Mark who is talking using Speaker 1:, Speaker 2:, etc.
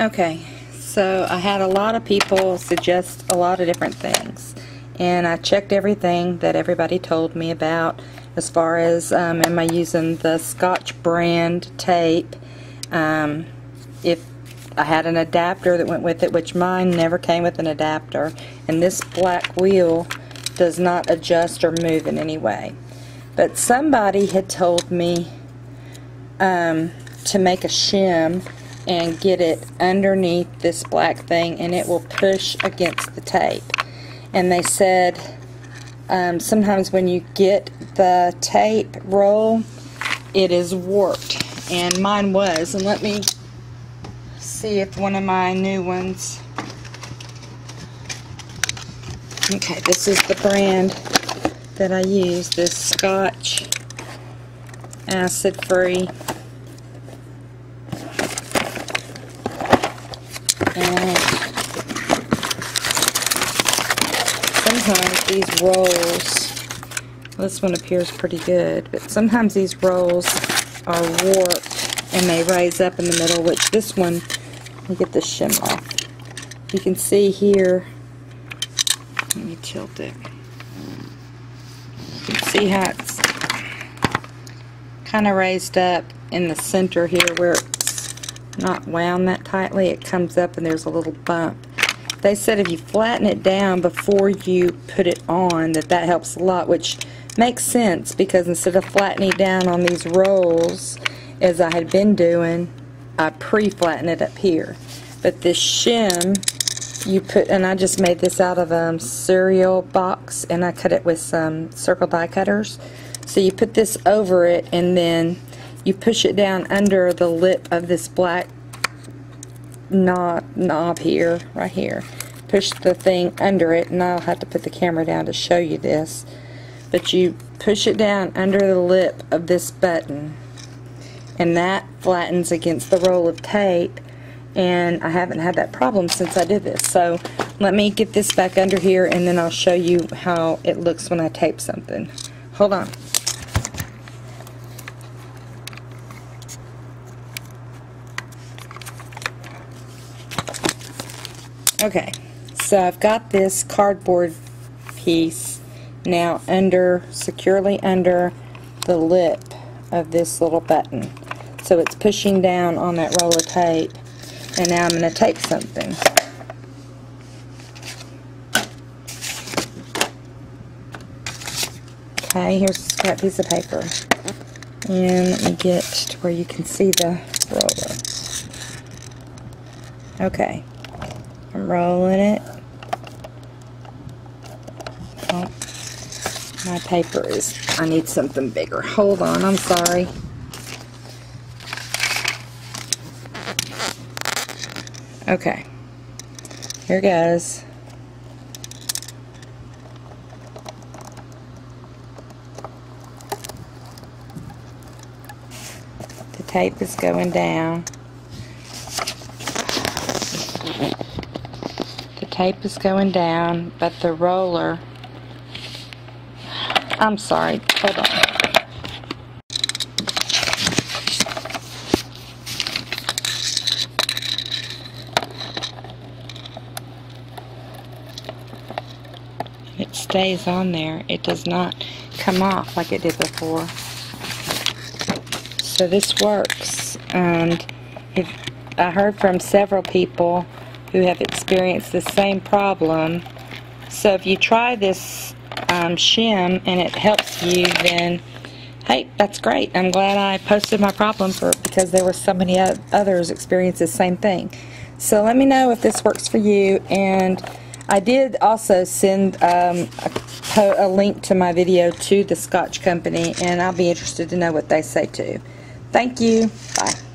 Speaker 1: Okay, so I had a lot of people suggest a lot of different things. And I checked everything that everybody told me about as far as um, am I using the Scotch brand tape. Um, if I had an adapter that went with it, which mine never came with an adapter. And this black wheel does not adjust or move in any way. But somebody had told me um, to make a shim and get it underneath this black thing and it will push against the tape. And they said um, sometimes when you get the tape roll, it is warped. And mine was. And let me see if one of my new ones. Okay, this is the brand that I use, this Scotch acid free And sometimes these rolls, this one appears pretty good, but sometimes these rolls are warped and they raise up in the middle, which this one, let me get the shim off. You can see here, let me tilt it. You can see how it's kind of raised up in the center here where not wound that tightly, it comes up and there's a little bump. They said if you flatten it down before you put it on, that that helps a lot, which makes sense because instead of flattening down on these rolls, as I had been doing, I pre-flatten it up here. But this shim, you put, and I just made this out of a um, cereal box, and I cut it with some circle die cutters. So you put this over it, and then you push it down under the lip of this black knob, knob here, right here. Push the thing under it, and I'll have to put the camera down to show you this. But you push it down under the lip of this button, and that flattens against the roll of tape, and I haven't had that problem since I did this. So let me get this back under here, and then I'll show you how it looks when I tape something. Hold on. Okay, so I've got this cardboard piece now under, securely under the lip of this little button. So it's pushing down on that roll of tape. And now I'm going to tape something. Okay, here's a scrap piece of paper. And let me get to where you can see the roller. Okay, rolling it. Oh, my paper is, I need something bigger. Hold on, I'm sorry. Okay, here goes. The tape is going down. Tape is going down, but the roller, I'm sorry, hold on. It stays on there. It does not come off like it did before. So this works. And if I heard from several people who have experienced the same problem. So if you try this um, shim and it helps you, then hey, that's great. I'm glad I posted my problem for because there were so many others experience the same thing. So let me know if this works for you. And I did also send um, a, a link to my video to the Scotch Company, and I'll be interested to know what they say too. Thank you. Bye.